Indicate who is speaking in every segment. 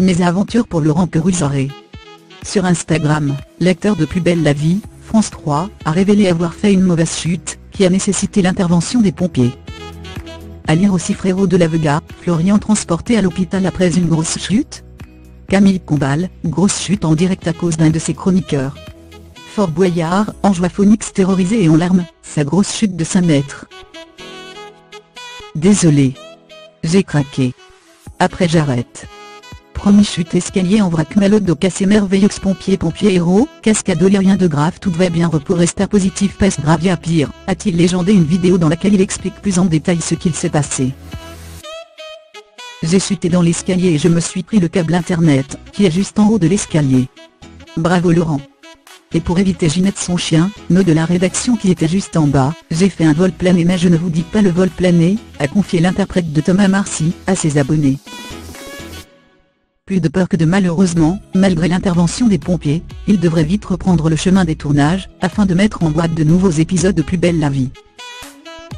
Speaker 1: Mésaventure pour Laurent Queruzoré. Sur Instagram, l'acteur de Plus belle la vie, France 3, a révélé avoir fait une mauvaise chute, qui a nécessité l'intervention des pompiers. À lire aussi frérot de la Vega, Florian transporté à l'hôpital après une grosse chute Camille Combal, grosse chute en direct à cause d'un de ses chroniqueurs. Fort Boyard, Ange Phonix terrorisé et en larmes, sa grosse chute de 5 mètres. Désolé. J'ai craqué. Après j'arrête. Promis chute escalier en vrac malodo cassé merveilleux pompier pompier héros, cascade rien de grave tout va bien repos resta positif peste grave à pire, a-t-il légendé une vidéo dans laquelle il explique plus en détail ce qu'il s'est passé? J'ai chuté dans l'escalier et je me suis pris le câble internet, qui est juste en haut de l'escalier. Bravo Laurent. Et pour éviter Ginette son chien, nos de la rédaction qui était juste en bas, j'ai fait un vol plané mais je ne vous dis pas le vol plané, a confié l'interprète de Thomas Marcy, à ses abonnés. Plus de peur que de malheureusement, malgré l'intervention des pompiers, il devrait vite reprendre le chemin des tournages, afin de mettre en boîte de nouveaux épisodes de Plus belle la vie.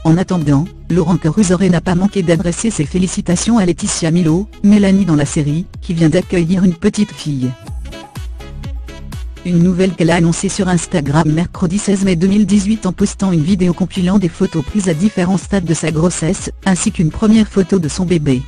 Speaker 1: En attendant, Laurent Carusoré n'a pas manqué d'adresser ses félicitations à Laetitia Milo, Mélanie dans la série, qui vient d'accueillir une petite fille. Une nouvelle qu'elle a annoncée sur Instagram mercredi 16 mai 2018 en postant une vidéo compilant des photos prises à différents stades de sa grossesse, ainsi qu'une première photo de son bébé.